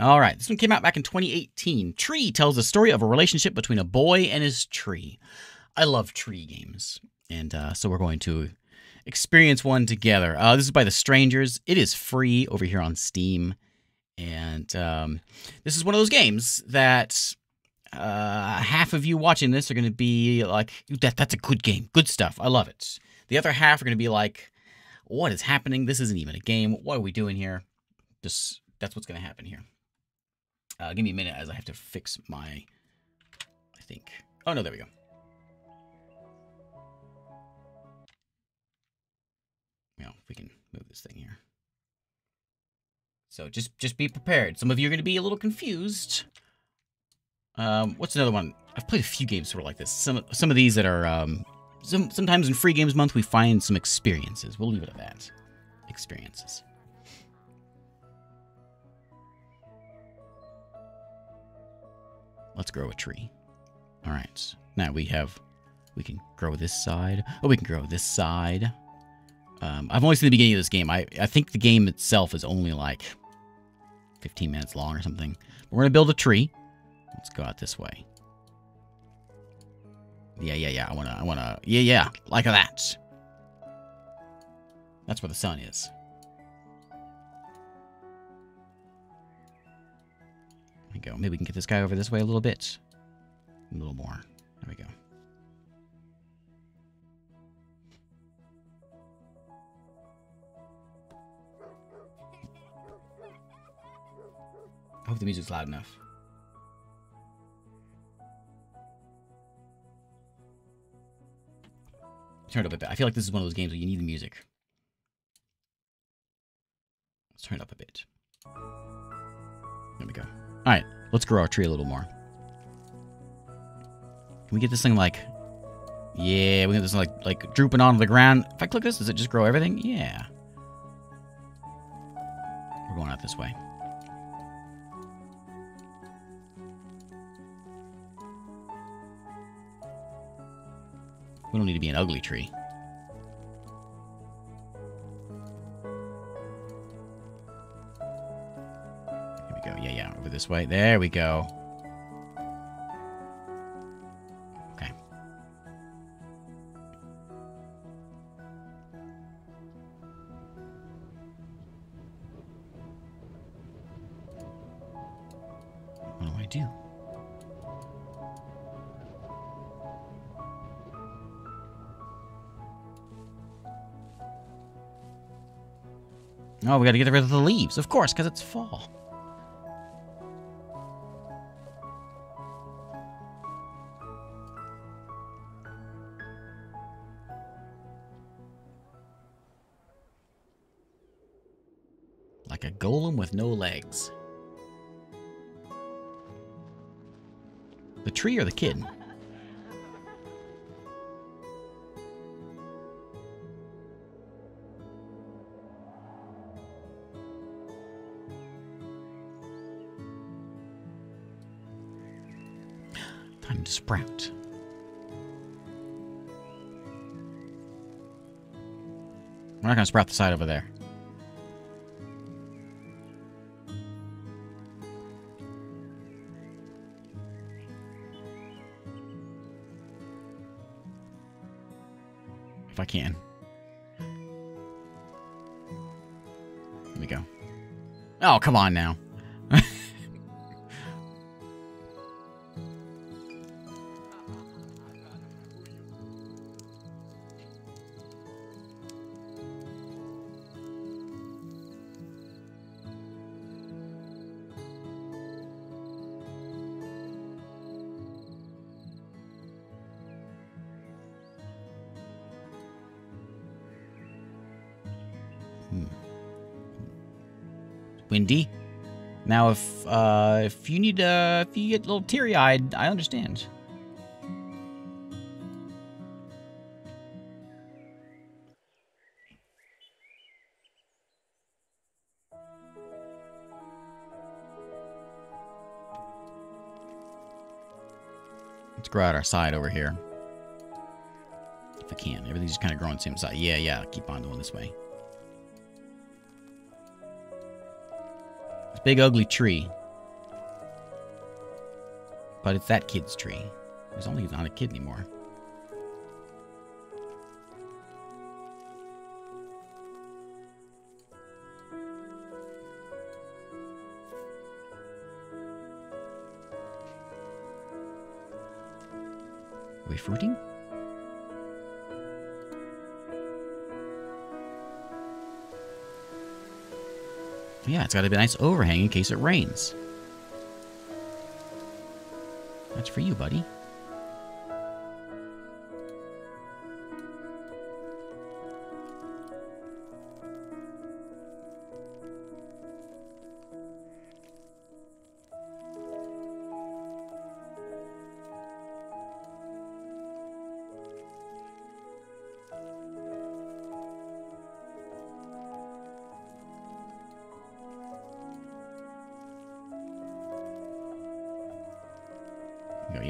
All right, this one came out back in 2018. Tree tells the story of a relationship between a boy and his tree. I love tree games, and uh, so we're going to experience one together. Uh, this is by The Strangers. It is free over here on Steam, and um, this is one of those games that uh, half of you watching this are going to be like, "That that's a good game, good stuff. I love it." The other half are going to be like, "What is happening? This isn't even a game. What are we doing here?" Just that's what's going to happen here. Uh, give me a minute as I have to fix my. I think. Oh no, there we go. Well, we can move this thing here. So just just be prepared. Some of you are going to be a little confused. Um, what's another one? I've played a few games sort of like this. Some some of these that are um, some sometimes in free games month we find some experiences. We'll leave it at that. Experiences. Let's grow a tree. All right. Now we have, we can grow this side. Oh, we can grow this side. Um, I've only seen the beginning of this game. I, I think the game itself is only like 15 minutes long or something. We're going to build a tree. Let's go out this way. Yeah, yeah, yeah. I want to, I want to, yeah, yeah. Like that. That's where the sun is. Go. Maybe we can get this guy over this way a little bit. A little more. There we go. I hope the music's loud enough. Turn it up a bit. I feel like this is one of those games where you need the music. Let's turn it up a bit. There we go. All right, let's grow our tree a little more. Can we get this thing like... Yeah, we get this like like drooping onto the ground. If I click this, does it just grow everything? Yeah. We're going out this way. We don't need to be an ugly tree. This way. There we go. Okay. What do I do? Oh, we gotta get rid of the leaves. Of course, because it's fall. Like a golem with no legs. The tree or the kid? Time to sprout. We're not gonna sprout the side over there. Oh, come on now. Windy. Now, if uh, if you need uh, if you get a little teary eyed, I understand. Let's grow out our side over here. If I can. Everything's just kind of growing same side. Yeah, yeah. Keep on going this way. It's a big ugly tree. But it's that kid's tree. There's only not a kid anymore. Are we fruiting? Yeah, it's got to be a nice overhang in case it rains. That's for you, buddy.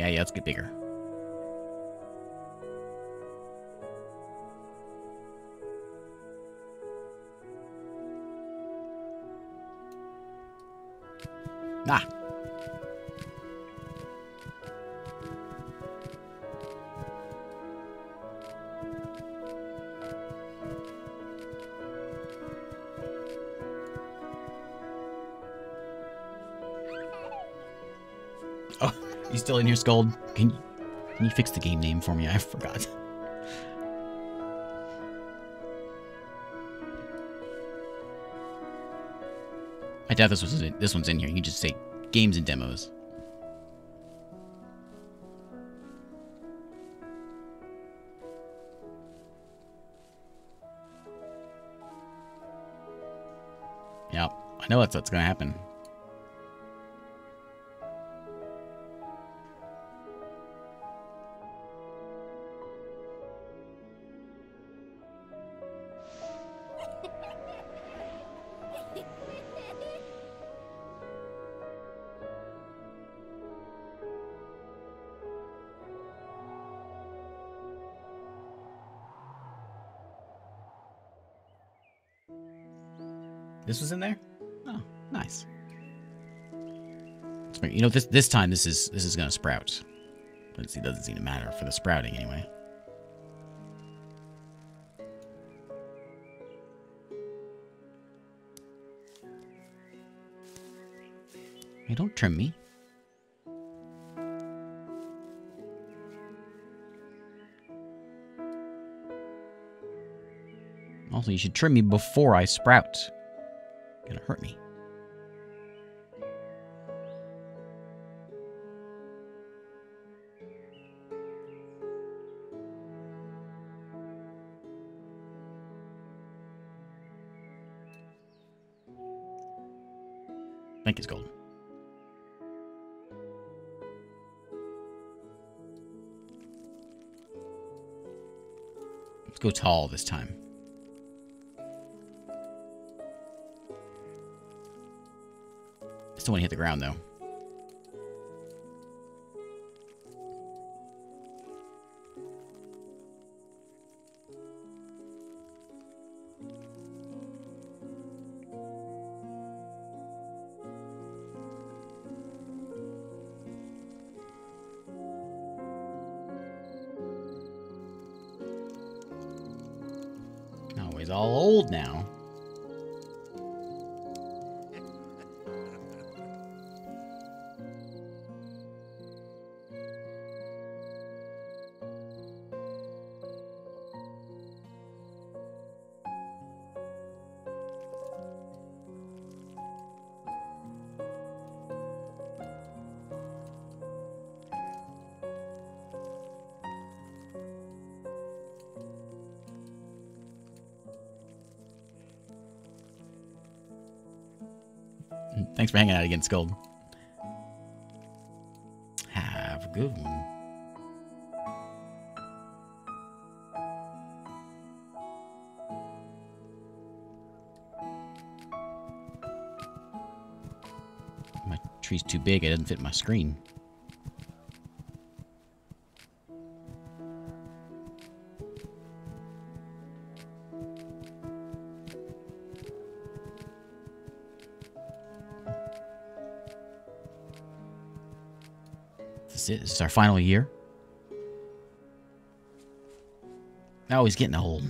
Yeah, let's get bigger. Still in here, Scold? Can you, can you fix the game name for me? I forgot. I doubt this was in, this one's in here. You can just say games and demos. Yep, I know that's what's gonna happen. This was in there? Oh, nice. You know, this this time this is this is gonna sprout. But it doesn't seem to matter for the sprouting anyway. Hey, don't trim me. Also, you should trim me before I sprout. Gonna hurt me. Thank you, Gold. Let's go tall this time. To hit the ground, though. Thanks for hanging out again, Scold. Have a good one. My tree's too big, it doesn't fit my screen. This it? This is our final year. Oh, he's getting old.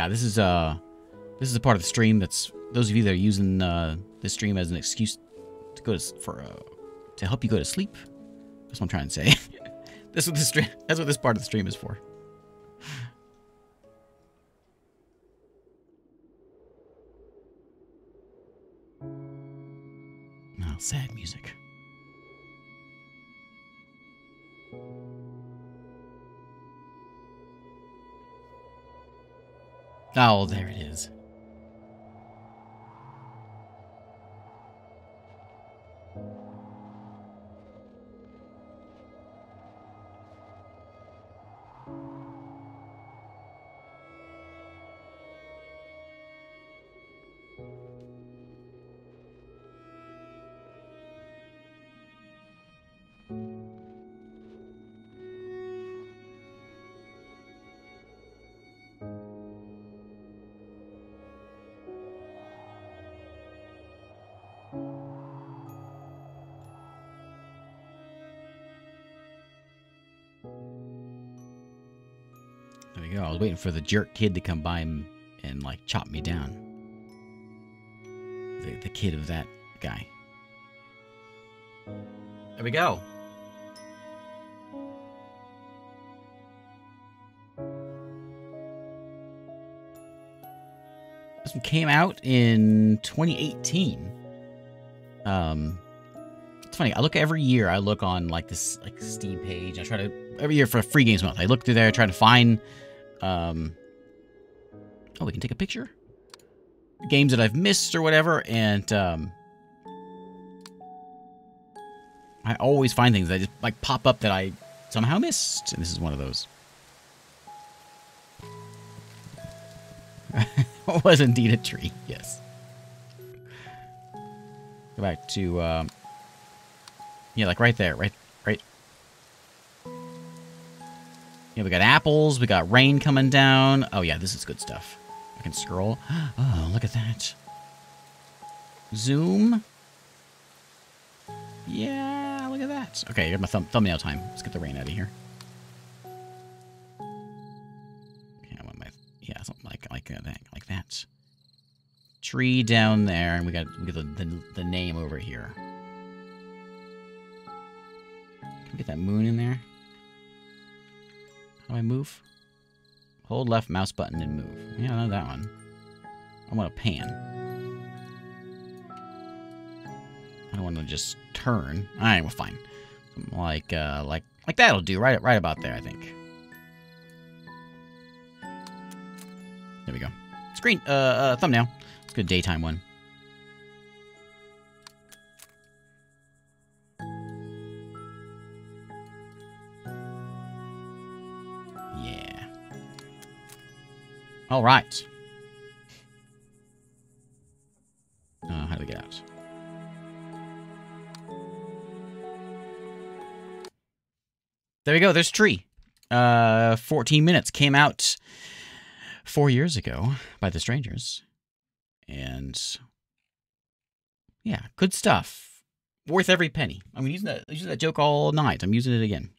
Yeah, this is uh this is a part of the stream that's those of you that are using uh this stream as an excuse to go to for uh, to help you go to sleep. That's what I'm trying to say. that's what this stream that's what this part of the stream is for. Oh, sad music. Oh, there it is. Go. I was waiting for the jerk kid to come by and, and like chop me down. The, the kid of that guy. There we go. This one came out in 2018. Um, it's funny. I look every year. I look on like this like Steam page. I try to every year for free games month. I look through there, try to find. Um, oh, we can take a picture. Games that I've missed or whatever, and um, I always find things that just like pop up that I somehow missed, and this is one of those. it was indeed a tree. Yes. Go back to um, yeah, like right there, right, Yeah, we got apples. We got rain coming down. Oh yeah, this is good stuff. I can scroll. Oh, look at that. Zoom. Yeah, look at that. Okay, got my thumb thumbnail time. Let's get the rain out of here. Yeah, I want my yeah, something like like uh, that, like that. Tree down there, and we got we got the the, the name over here. Can we get that moon in there? How do I move? Hold left mouse button and move. Yeah, I know that one. I want to pan. I don't want to just turn. All right, well, fine. Like, uh, like, like that'll do. Right, right about there, I think. There we go. Screen, uh, uh thumbnail. It's a good daytime one. All right. Uh, how do we get out? There we go. There's Tree. Uh, 14 minutes. Came out four years ago by the Strangers. And yeah, good stuff. Worth every penny. I'm using that, using that joke all night. I'm using it again.